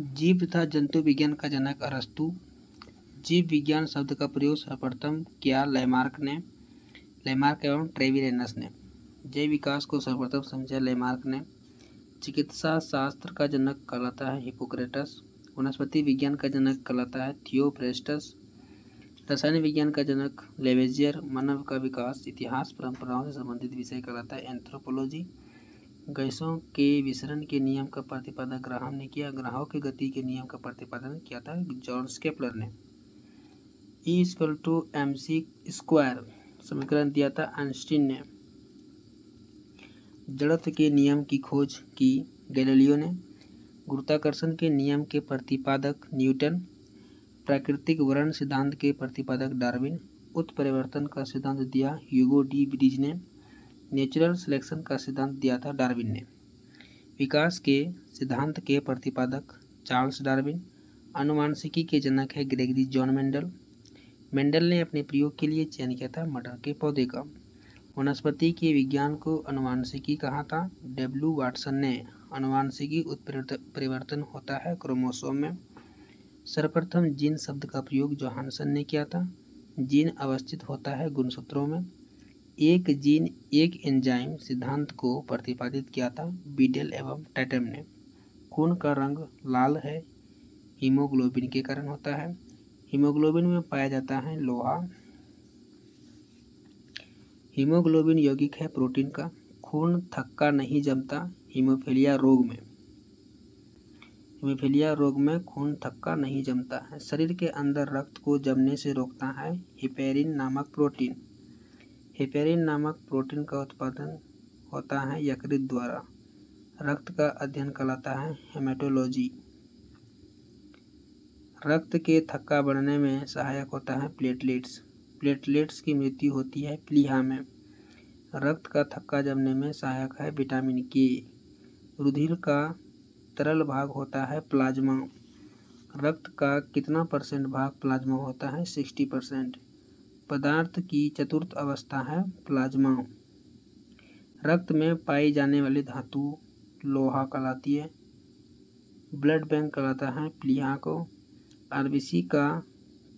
जीव तथा जंतु विज्ञान का जनक अरस्तु। जीव विज्ञान शब्द का प्रयोग सर्वप्रथम किया लेमार्क ने, लेमार्क एवं ट्रेविलेनस ने। जैव विकास को सर्वप्रथम समझा लेमार्क ने। चिकित्सा शास्त्र का जनक कहलाता है हिपोक्रेटस। वनस्पति विज्ञान का जनक कहलाता है थियोप्रेस्टस। रसायन विज्ञान का जनक लेवेजियर। मानव का विकास इतिहास परंपराओं से संबंधित विषय कहलाता है एंथ्रोपोलॉजी। गैसों के विसरण के नियम का प्रतिपादन ग्राहम ने किया। ग्रहों की गति के नियम का प्रतिपादन किया था जॉन स्केपलर ने। E equal to M C square समीकरण दिया था आइंस्टीन ने। जड़त्व के नियम की खोज की गैलीलियो ने। गुरुत्वाकर्षण के नियम के प्रतिपादक न्यूटन। प्राकृतिक वर्ण सिद्धांत के प्रतिपादक डार्विन। उत्परिवर्तन का सिद्धांत दिया ह्यूगो डी ब्रिज ने। नेचुरल सिलेक्शन का सिद्धांत दिया था डार्विन ने। विकास के सिद्धांत के प्रतिपादक चार्ल्स डार्विन, अनुवांशिकी के जनक है ग्रेगरी जॉन मेंडल। मेंडल ने अपने प्रयोग के लिए चयन किया था मटर के पौधे का। वनस्पति के विज्ञान को अनुवांशिकी कहा था। डब्ल्यू वाटसन ने अनुवांशिकी उत्परिवर्तन होता है क्रोमोसोम में। सर्वप्रथम जीन शब्द का प्रयोग जोहानसन ने किया था। जीन अवस्थित होता है गुणसूत्रों में। एक जीन, एक एंजाइम सिद्धांत को प्रतिपादित किया था बीडल एवं टैटम ने। खून का रंग लाल है, हीमोग्लोबिन के कारण होता है। हीमोग्लोबिन में पाया जाता है लोहा। हीमोग्लोबिन यौगिक है प्रोटीन का। खून थक्का नहीं जमता हीमोफीलिया रोग में। हीमोफीलिया रोग में खून थक्का नहीं जमता है। शरीर के अंदर रक्त को जमने से रोकता है हिपेरिन नामक प्रोटीन। हिपेरिन नामक प्रोटीन का उत्पादन होता है यकृत द्वारा। रक्त का अध्ययन कहलाता है हेमेटोलॉजी। रक्त के थक्का बढ़ने में सहायक होता है प्लेटलेट्स। प्लेटलेट्स की मृत्यु होती है प्लीहा में। रक्त का थक्का जमने में सहायक है विटामिन के। रुधिर का तरल भाग होता है प्लाज्मा। रक्त का कितना परसेंट भाग प्लाज्मा होता है? Sixty percent. पदार्थ की चतुर्थ अवस्था है प्लाज्मा। रक्त में पाई जाने वाली धातु लोहा कहलाती है। ब्लड बैंक कहलाता है प्लीहा को। आरबीसी का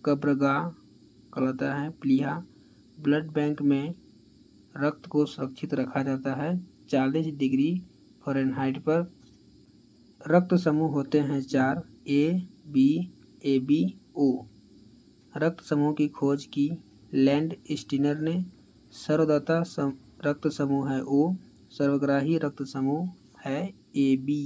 कब्रगा कहलाता है प्लीहा। ब्लड बैंक में रक्त को सुरक्षित रखा जाता है। चालीस डिग्री फ़ारेनहाइट पर रक्त समूह होते हैं चार ए, बी ए, बी, ओ। रक्त समूह की खोज की लैंड स्टीनर ने सर्वदाता सम, रक्त समूह है ओ सर्वग्राही रक्त समूह है ए बी।